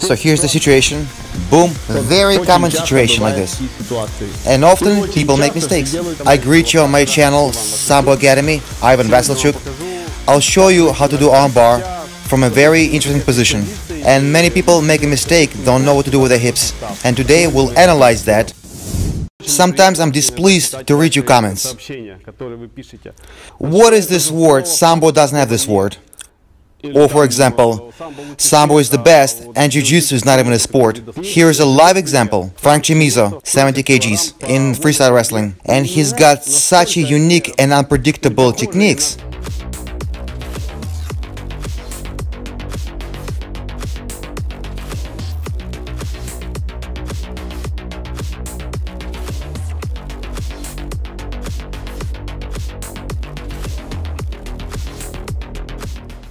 So here's the situation. Boom. Very common situation like this. And often people make mistakes. I greet you on my channel, Sambo Academy, Ivan Vasylchuk. I'll show you how to do armbar from a very interesting position. And many people make a mistake, don't know what to do with their hips. And today we'll analyze that. Sometimes I'm displeased to read your comments. What is this word? Sambo doesn't have this word. Or for example, Sambo is the best and Jiu-Jitsu is not even a sport. Here's a live example. Frank Chamizo, 70 kgs, in freestyle wrestling. And he's got such a unique and unpredictable techniques.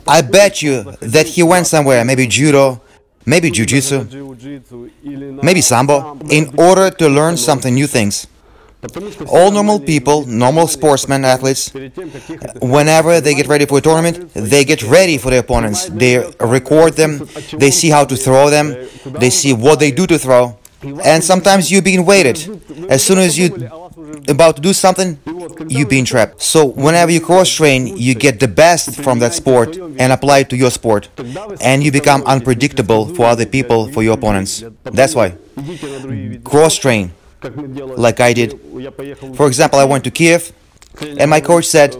I bet you that he went somewhere, maybe judo, maybe jiu-jitsu, maybe sambo, in order to learn something new things. All normal people, normal sportsmen, athletes, whenever they get ready for a tournament, they get ready for their opponents. They record them, they see how to throw them, they see what they do to throw, and sometimes you're being weighted. As soon as you're about to do something, you being trapped. So whenever you cross train, you get the best from that sport and apply it to your sport, and you become unpredictable for other people, for your opponents. That's why cross train, like I did. For example, I went to Kiev. And my coach said,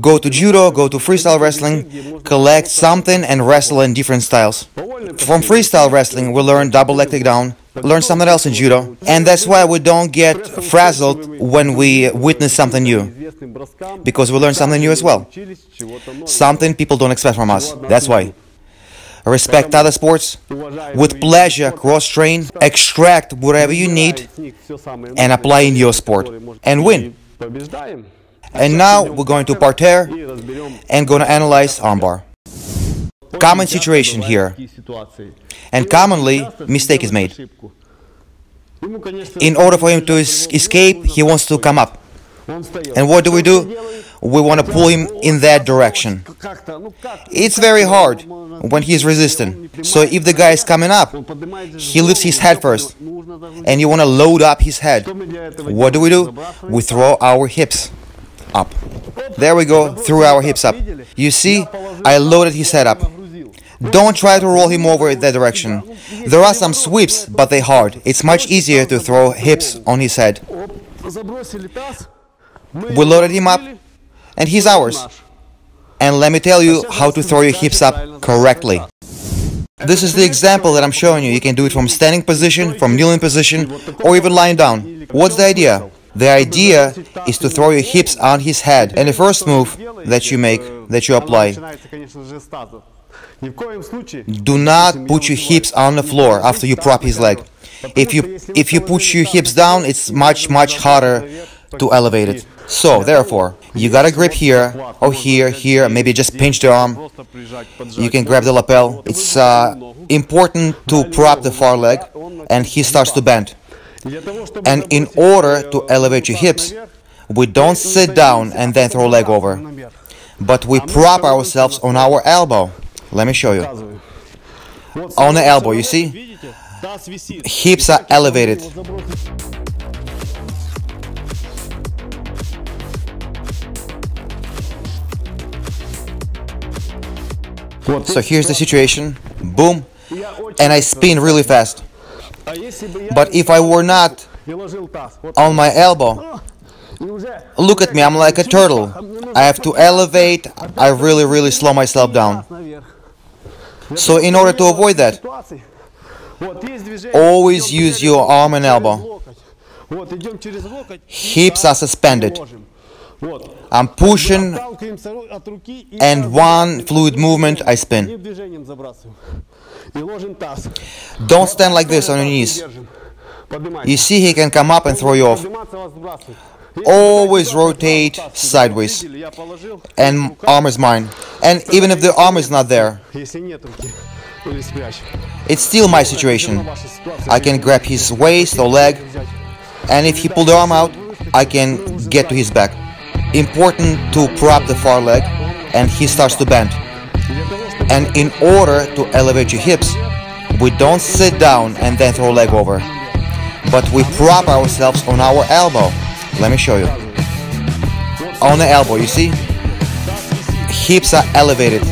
go to judo, go to freestyle wrestling, collect something and wrestle in different styles. From freestyle wrestling, we learned double leg takedown, learn something else in judo. And that's why we don't get frazzled when we witness something new. Because we learn something new as well. Something people don't expect from us. That's why. Respect other sports. With pleasure, cross-train, extract whatever you need and apply in your sport. And win. And now we're going to parterre and going to analyze armbar. Common situation here. And commonly, mistake is made. In order for him to es escape, he wants to come up. And what do we do? We want to pull him in that direction. It's very hard when he's resisting. So if the guy is coming up, he lifts his head first. And you want to load up his head. What do we do? We throw our hips up. There we go, threw our hips up. You see, I loaded his head up. Don't try to roll him over in that direction. There are some sweeps, but they hard. It's much easier to throw hips on his head. We loaded him up, and he's ours. And let me tell you how to throw your hips up correctly. This is the example that I'm showing you. You can do it from standing position, from kneeling position, or even lying down. What's the idea? The idea is to throw your hips on his head. And the first move that you make, that you apply, do not put your hips on the floor after you prop his leg. If you if you put your hips down, it's much much harder to elevate it. So therefore, you got a grip here, or here, here, maybe just pinch the arm. You can grab the lapel. It's uh, important to prop the far leg, and he starts to bend. And in order to elevate your hips, we don't sit down and then throw leg over, but we prop ourselves on our elbow. Let me show you. On the elbow, you see? Hips are elevated. So here's the situation. Boom. And I spin really fast. But if I were not on my elbow, look at me, I'm like a turtle. I have to elevate, I really, really slow myself down. So in order to avoid that, always use your arm and elbow. Hips are suspended. I'm pushing and one fluid movement I spin. Don't stand like this on your knees. You see he can come up and throw you off. Always rotate sideways. And arm is mine. And even if the arm is not there, it's still my situation. I can grab his waist or leg, and if he pull the arm out, I can get to his back. Important to prop the far leg, and he starts to bend. And in order to elevate your hips, We don't sit down and then throw leg over. But we prop ourselves on our elbow. Let me show you. On the elbow, you see? Hips are elevated